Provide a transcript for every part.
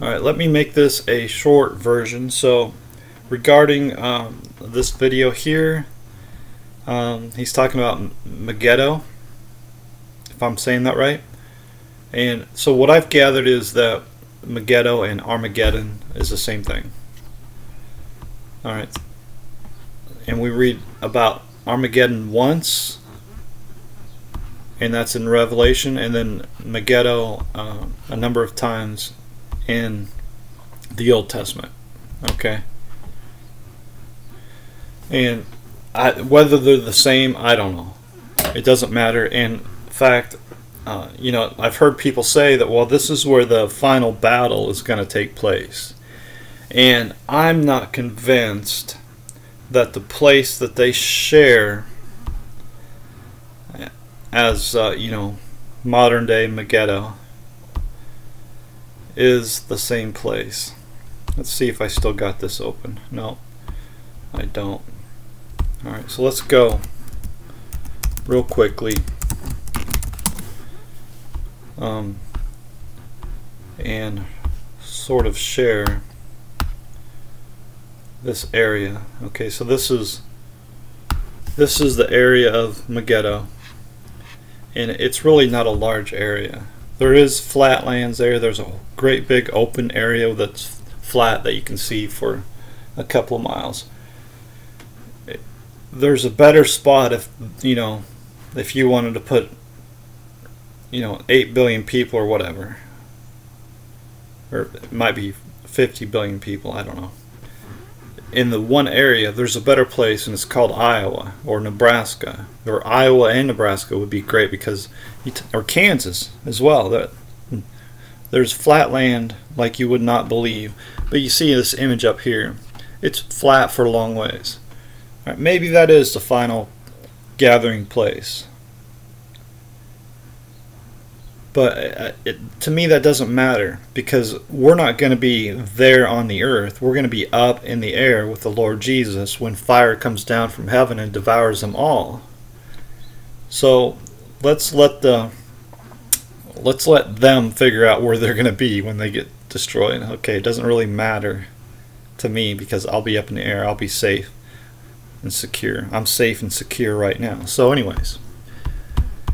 Alright, let me make this a short version. So, regarding um, this video here, um, he's talking about Megiddo, if I'm saying that right. And so what I've gathered is that Megiddo and Armageddon is the same thing. Alright. And we read about Armageddon once, and that's in Revelation, and then Megiddo uh, a number of times in the Old Testament. Okay? And I, whether they're the same, I don't know. It doesn't matter. In fact, uh, you know, I've heard people say that, well, this is where the final battle is going to take place. And I'm not convinced that the place that they share as, uh, you know, modern day Megiddo is the same place. Let's see if I still got this open. No, I don't. Alright, so let's go real quickly. Um, and sort of share this area. Okay, so this is this is the area of Megiddo and it's really not a large area. There is flatlands there. There's a great big open area that's flat that you can see for a couple of miles. There's a better spot if you know if you wanted to put you know 8 billion people or whatever or it might be 50 billion people I don't know in the one area there's a better place and it's called Iowa or Nebraska. Or Iowa and Nebraska would be great because or Kansas as well. That there's flat land like you would not believe. But you see this image up here. It's flat for a long ways. Right, maybe that is the final gathering place but uh, it, to me that doesn't matter because we're not going to be there on the earth. We're going to be up in the air with the lord jesus when fire comes down from heaven and devours them all. So let's let the let's let them figure out where they're going to be when they get destroyed. Okay it doesn't really matter to me because i'll be up in the air. I'll be safe and secure. I'm safe and secure right now. So anyways.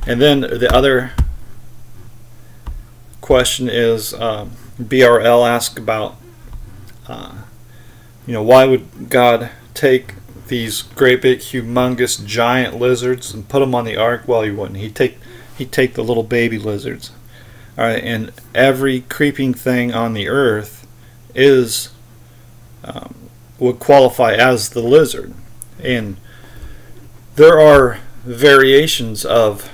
And then the other question is um, BRL asked about, uh, you know, why would God take these great big humongous giant lizards and put them on the ark? Well, he wouldn't. He'd take he'd take the little baby lizards. All right, and every creeping thing on the earth is um, would qualify as the lizard, and there are variations of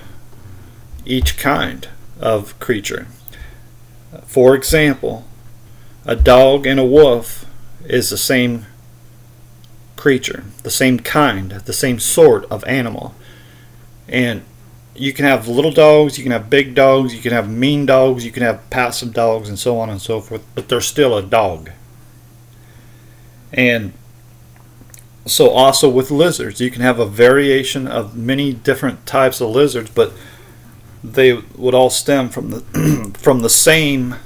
each kind of creature. For example, a dog and a wolf is the same creature, the same kind, the same sort of animal. And you can have little dogs, you can have big dogs, you can have mean dogs, you can have passive dogs, and so on and so forth, but they're still a dog. And so, also with lizards, you can have a variation of many different types of lizards, but they would all stem from the from the same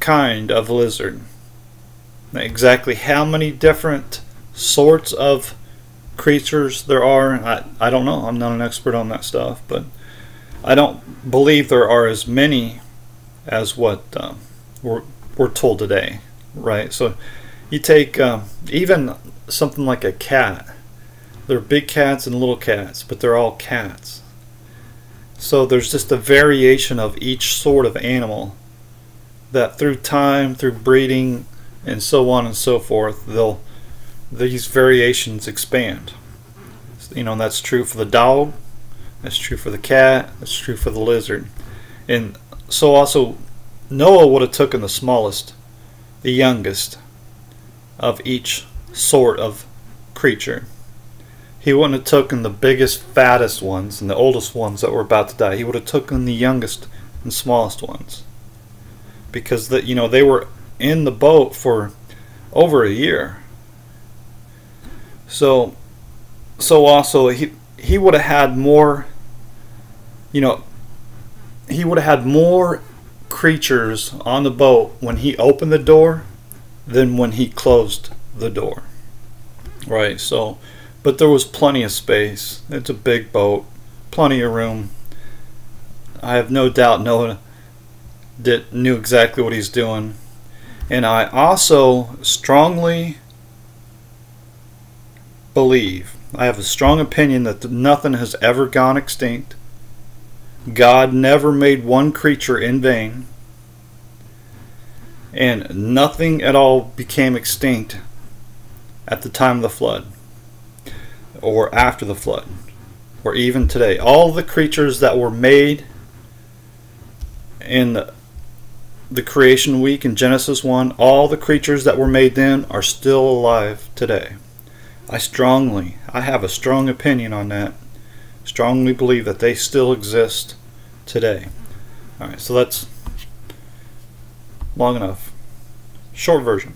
kind of lizard. Exactly how many different sorts of creatures there are, I, I don't know. I'm not an expert on that stuff, but I don't believe there are as many as what uh, we're, we're told today, right? So you take um, even something like a cat. There are big cats and little cats, but they're all cats. So there's just a variation of each sort of animal that through time, through breeding, and so on and so forth, they'll these variations expand. You know, that's true for the dog, that's true for the cat, that's true for the lizard. And so also Noah would have taken the smallest, the youngest of each sort of creature he wouldn't have taken the biggest, fattest ones and the oldest ones that were about to die. He would have taken the youngest and smallest ones. Because that you know they were in the boat for over a year. So so also he he would have had more you know he would have had more creatures on the boat when he opened the door than when he closed the door. Right, so, but there was plenty of space. It's a big boat, plenty of room. I have no doubt Noah did, knew exactly what he's doing. And I also strongly believe, I have a strong opinion that nothing has ever gone extinct. God never made one creature in vain. And nothing at all became extinct at the time of the flood, or after the flood, or even today. All the creatures that were made in the, the creation week in Genesis 1, all the creatures that were made then are still alive today. I strongly, I have a strong opinion on that. Strongly believe that they still exist today. Alright, so that's long enough. Short version.